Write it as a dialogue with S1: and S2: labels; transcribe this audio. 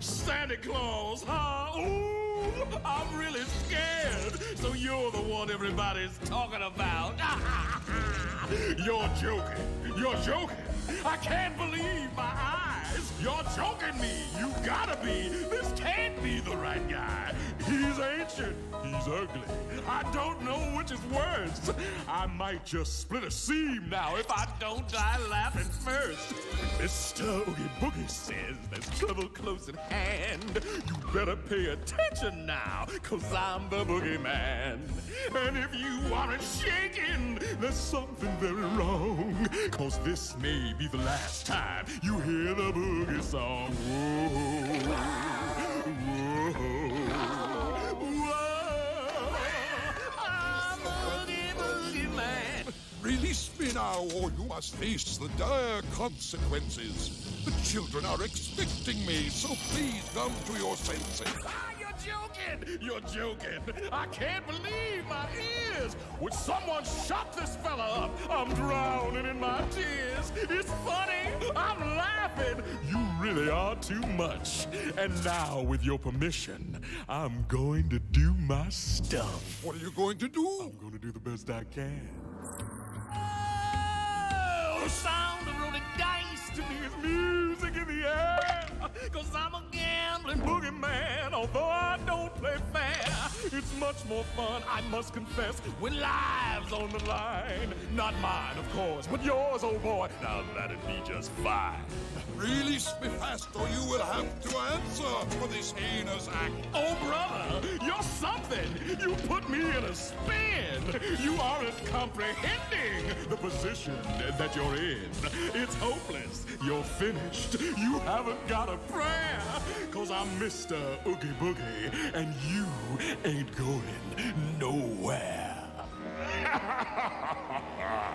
S1: Santa Claus, huh? Ooh, I'm really scared. So you're the one everybody's talking about. you're joking. You're joking. I can't believe my eyes. You're joking me. You gotta be. This can't be the right guy. He's ancient. He's ugly. I don't know which is worse. I might just split a seam now if I don't die laughing. Mr. Oogie Boogie says there's trouble close at hand. You better pay attention now, cause I'm the boogeyman. And if you aren't shaking, there's something very wrong. Cause this may be the last time you hear the boogie song. Whoa,
S2: now, or you must face the dire consequences. The children are expecting me, so please come to your senses.
S1: Ah, you're joking! You're joking! I can't believe my ears! Would someone shut this fella up? I'm drowning in my tears. It's funny. I'm laughing. You really are too much. And now, with your permission, I'm going to do my stuff.
S2: What are you going to do?
S1: I'm going to do the best I can. It's much more fun, I must confess, with lives on the line. Not mine, of course, but yours, old boy. Now that'd be just fine.
S2: Release me fast, or you will have to answer for this heinous act.
S1: Oh, brother, you're something. You put me in a spin. You aren't comprehending the position that you're in. It's hopeless. You're finished. You haven't got a prayer. Cause I'm Mr. Oogie Boogie, and you ain't going nowhere.